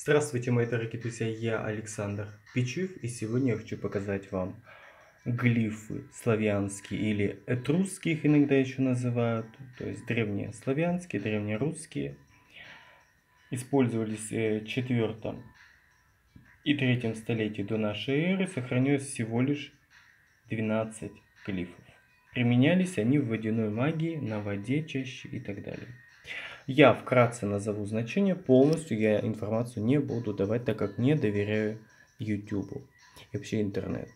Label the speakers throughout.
Speaker 1: Здравствуйте, мои дорогие друзья, я Александр Печев, и сегодня я хочу показать вам глифы славянские или этрусские их иногда еще называют, то есть древние славянские, древнерусские. Использовались в 4 и 3 столетии до нашей эры, сохранилось всего лишь 12 глифов. Применялись они в водяной магии, на воде чаще и так далее. Я вкратце назову значение, полностью я информацию не буду давать, так как не доверяю YouTube и вообще интернету.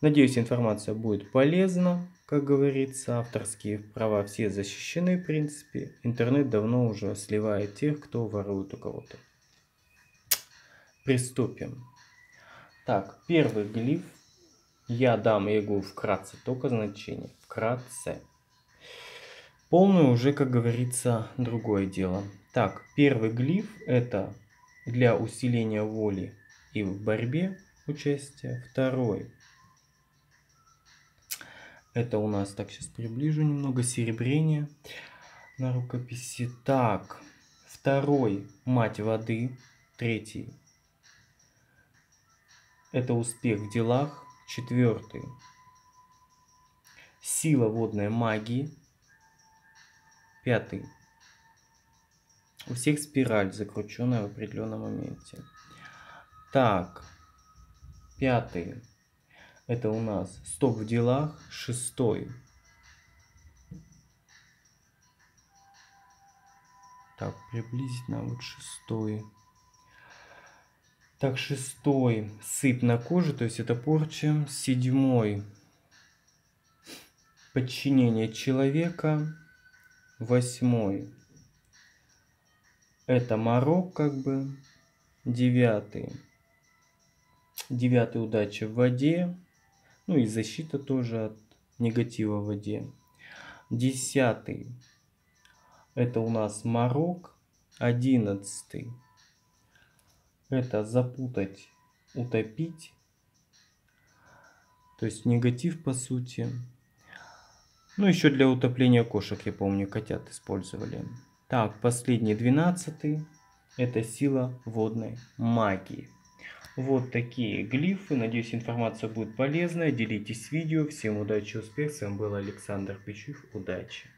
Speaker 1: Надеюсь, информация будет полезна, как говорится, авторские права все защищены в принципе. Интернет давно уже сливает тех, кто ворует у кого-то. Приступим. Так, первый глиф. Я дам его вкратце, только значение. Вкратце. Полную уже, как говорится, другое дело. Так, первый глиф это для усиления воли и в борьбе участия. Второй это у нас, так, сейчас приближу немного, серебрение на рукописи. Так, второй мать воды. Третий это успех в делах. Четвертый сила водной магии. Пятый. У всех спираль, закрученная в определенном моменте. Так. Пятый. Это у нас стоп в делах. Шестой. Так, приблизительно вот шестой. Так, шестой. Сыпь на коже, то есть это порча. Седьмой. Подчинение человека восьмой. Это Марок как бы, девятый, девятый удача в воде, ну и защита тоже от негатива в воде. Десятый. Это у нас Марок, одиннадцатый. Это запутать, утопить, то есть негатив по сути. Ну, еще для утопления кошек, я помню, котят использовали. Так, последний, двенадцатый. Это сила водной магии. Вот такие глифы. Надеюсь, информация будет полезная. Делитесь видео. Всем удачи успех. С вами был Александр Печев. Удачи!